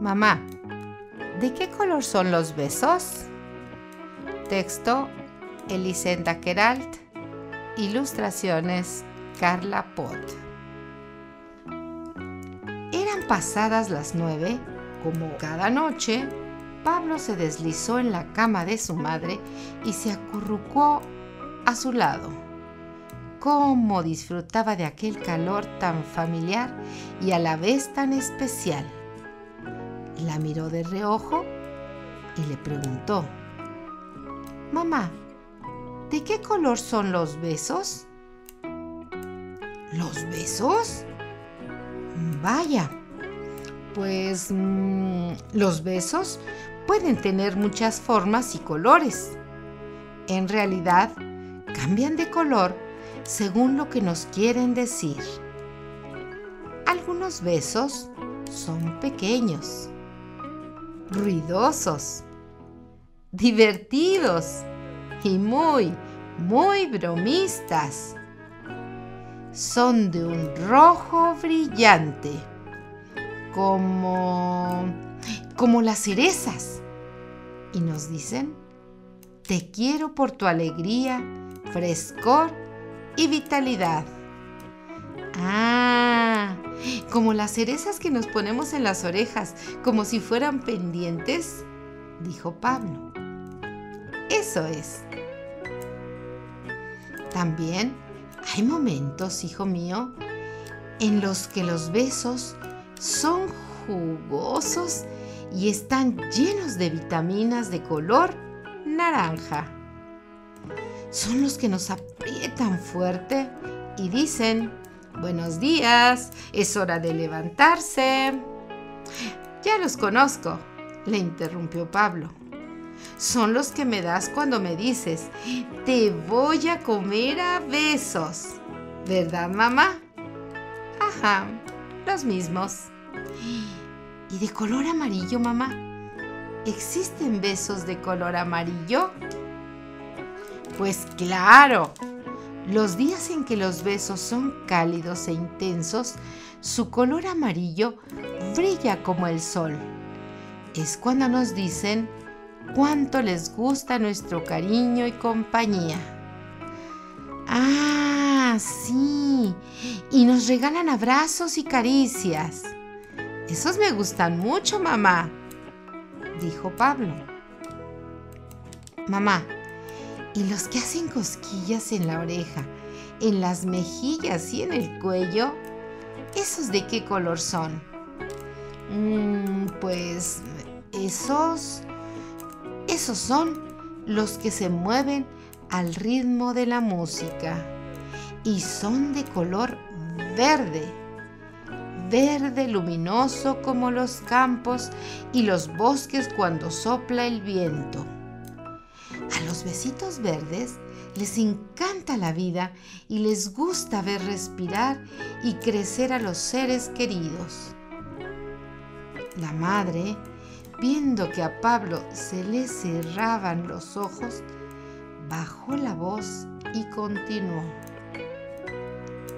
Mamá, ¿de qué color son los besos? Texto Elisenda Keralt. Ilustraciones Carla Pot. Pasadas las nueve, como cada noche, Pablo se deslizó en la cama de su madre y se acurrucó a su lado. Cómo disfrutaba de aquel calor tan familiar y a la vez tan especial. La miró de reojo y le preguntó, Mamá, ¿de qué color son los besos? ¿Los besos? Vaya, pues mm, los besos pueden tener muchas formas y colores. En realidad, cambian de color según lo que nos quieren decir. Algunos besos son pequeños ruidosos, divertidos y muy, muy bromistas. Son de un rojo brillante, como, como las cerezas. Y nos dicen, te quiero por tu alegría, frescor y vitalidad. Ah, como las cerezas que nos ponemos en las orejas, como si fueran pendientes, dijo Pablo. Eso es. También hay momentos, hijo mío, en los que los besos son jugosos y están llenos de vitaminas de color naranja. Son los que nos aprietan fuerte y dicen, Buenos días, es hora de levantarse. Ya los conozco, le interrumpió Pablo. Son los que me das cuando me dices, te voy a comer a besos. ¿Verdad, mamá? Ajá, los mismos. ¿Y de color amarillo, mamá? ¿Existen besos de color amarillo? Pues claro, los días en que los besos son cálidos e intensos, su color amarillo brilla como el sol. Es cuando nos dicen cuánto les gusta nuestro cariño y compañía. Ah, sí. Y nos regalan abrazos y caricias. Esos me gustan mucho, mamá, dijo Pablo. Mamá, y los que hacen cosquillas en la oreja, en las mejillas y en el cuello, ¿esos de qué color son? Mm, pues esos, esos son los que se mueven al ritmo de la música y son de color verde, verde luminoso como los campos y los bosques cuando sopla el viento. A los besitos verdes les encanta la vida y les gusta ver respirar y crecer a los seres queridos. La madre, viendo que a Pablo se le cerraban los ojos, bajó la voz y continuó.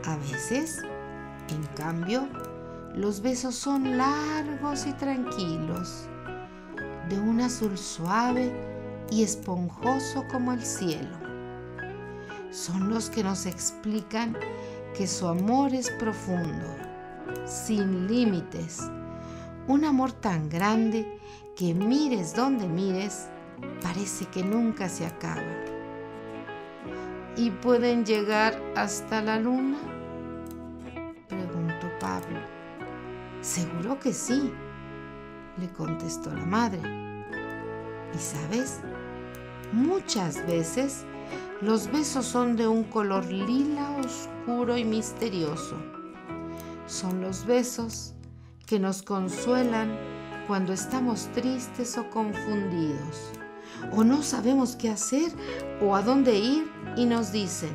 A veces, en cambio, los besos son largos y tranquilos, de un azul suave y esponjoso como el cielo. Son los que nos explican que su amor es profundo, sin límites, un amor tan grande que mires donde mires, parece que nunca se acaba. ¿Y pueden llegar hasta la luna? Preguntó Pablo. Seguro que sí, le contestó la madre. ¿Y sabes? Muchas veces los besos son de un color lila oscuro y misterioso. Son los besos que nos consuelan cuando estamos tristes o confundidos, o no sabemos qué hacer o a dónde ir y nos dicen,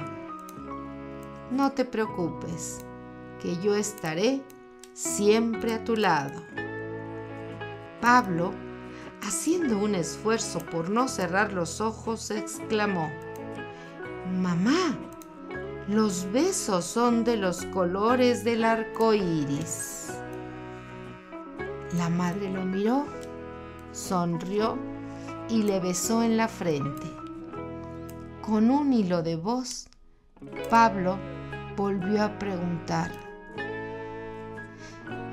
no te preocupes, que yo estaré siempre a tu lado. Pablo, haciendo un esfuerzo por no cerrar los ojos, exclamó, Mamá, los besos son de los colores del arco iris. La madre lo miró, sonrió y le besó en la frente. Con un hilo de voz, Pablo volvió a preguntar,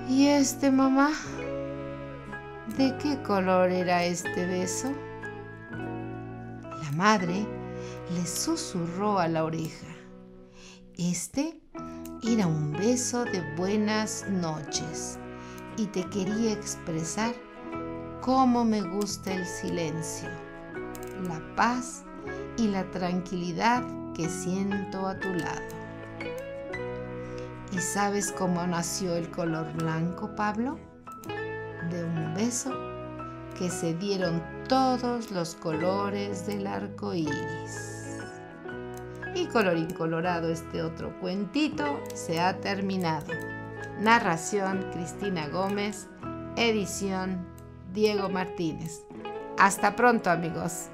¿y este mamá? ¿De qué color era este beso? La madre le susurró a la oreja, este era un beso de buenas noches y te quería expresar cómo me gusta el silencio, la paz y la tranquilidad que siento a tu lado. ¿Y sabes cómo nació el color blanco, Pablo? De un beso que se dieron todos los colores del arco iris. Y colorín colorado, este otro cuentito se ha terminado. Narración Cristina Gómez, edición Diego Martínez. Hasta pronto amigos.